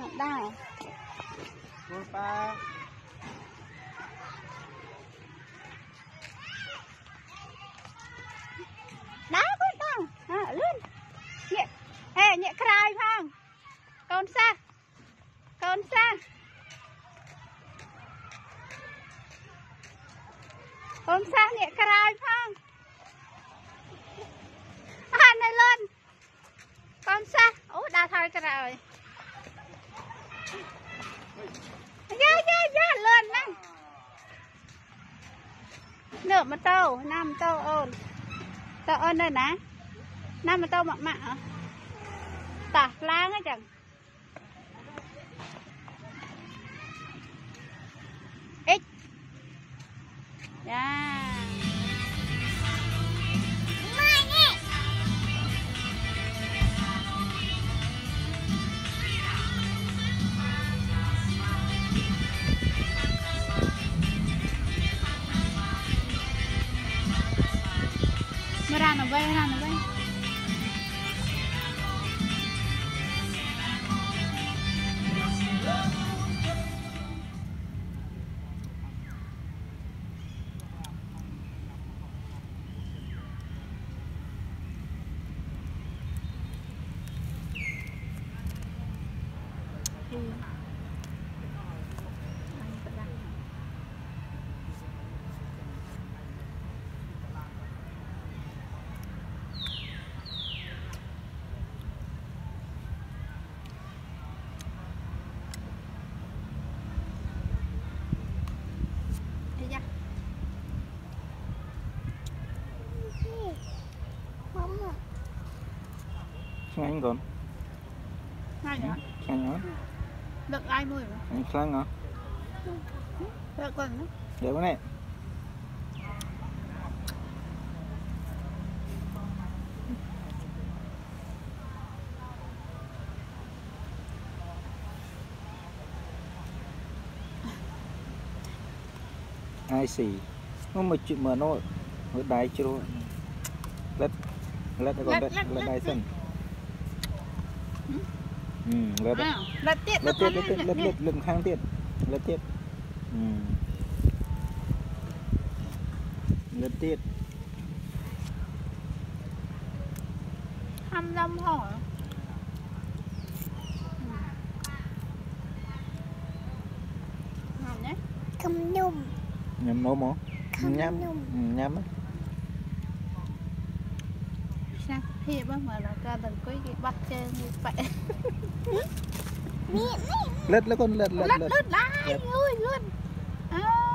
អត់ដែរព្រោះប៉ាណាគុំតងអើលឿនញាក់ហេញាក់ក្រោយផងកូនសាកូនសាកូនសាញាក់ក្រោយផងអត់នៅលឿនកូនសាអូដើរថយក្រោយ យ៉ាយ៉ាយ៉ាលឿនហ្នឹងនៅម៉ូតូណាម៉ូតូអូនតើអូននៅណាណាម៉ូតូម៉ាក់ម៉ាក់តោះឡើងអញ្ចឹង Marano, bay, marano, bay. Sang anh còn. Sang nhá Đựng ai mùi mà. Anh sang hả? Đựng còn nữa. Để cái này. Ai xì? Nó mà chuyện mà nó nó đáy chưa lết lết Lết, lết lết, lết đáy đấy À, lật. Tiếp lết nó tiếp lết tiếp lết lết lết khang tiếp lết tiếp ừ. Lết tiếp Hăm dâm hổ. Ngon nhé. không nhung nhắm nấu mó Không nhắm nhung. ừ, nhắm á Sao? Hiệp á mà là ra đừng có cái bắt trên như vậy. mẹ mẹ lết lết con lết lết Lết lết lết lại Lết. ơi lên. À,